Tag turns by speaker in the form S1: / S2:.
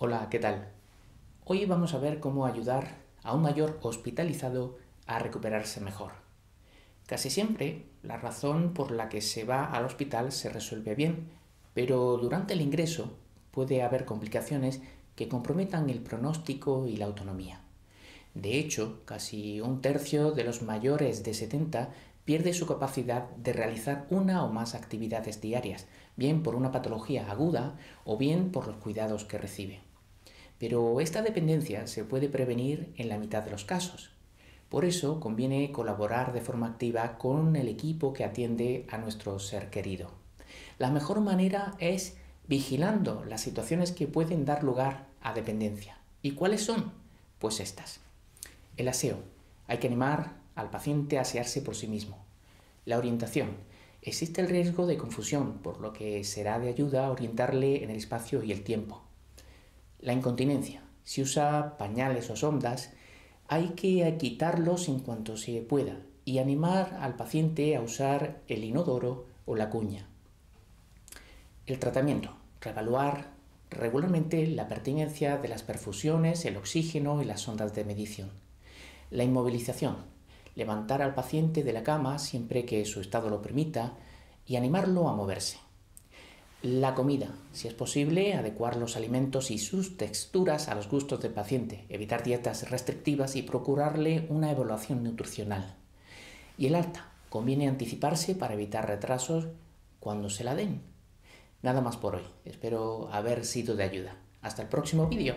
S1: Hola, ¿qué tal? Hoy vamos a ver cómo ayudar a un mayor hospitalizado a recuperarse mejor. Casi siempre la razón por la que se va al hospital se resuelve bien, pero durante el ingreso puede haber complicaciones que comprometan el pronóstico y la autonomía. De hecho, casi un tercio de los mayores de 70 pierde su capacidad de realizar una o más actividades diarias, bien por una patología aguda o bien por los cuidados que recibe. Pero esta dependencia se puede prevenir en la mitad de los casos. Por eso conviene colaborar de forma activa con el equipo que atiende a nuestro ser querido. La mejor manera es vigilando las situaciones que pueden dar lugar a dependencia. ¿Y cuáles son? Pues estas. El aseo. Hay que animar al paciente a asearse por sí mismo. La orientación. Existe el riesgo de confusión, por lo que será de ayuda orientarle en el espacio y el tiempo. La incontinencia. Si usa pañales o sondas, hay que quitarlos en cuanto se pueda y animar al paciente a usar el inodoro o la cuña. El tratamiento. Revaluar regularmente la pertinencia de las perfusiones, el oxígeno y las sondas de medición. La inmovilización levantar al paciente de la cama siempre que su estado lo permita y animarlo a moverse. La comida, si es posible, adecuar los alimentos y sus texturas a los gustos del paciente, evitar dietas restrictivas y procurarle una evaluación nutricional. Y el alta, conviene anticiparse para evitar retrasos cuando se la den. Nada más por hoy, espero haber sido de ayuda. Hasta el próximo vídeo.